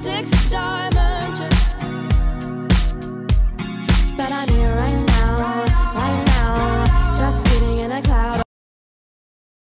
six stars.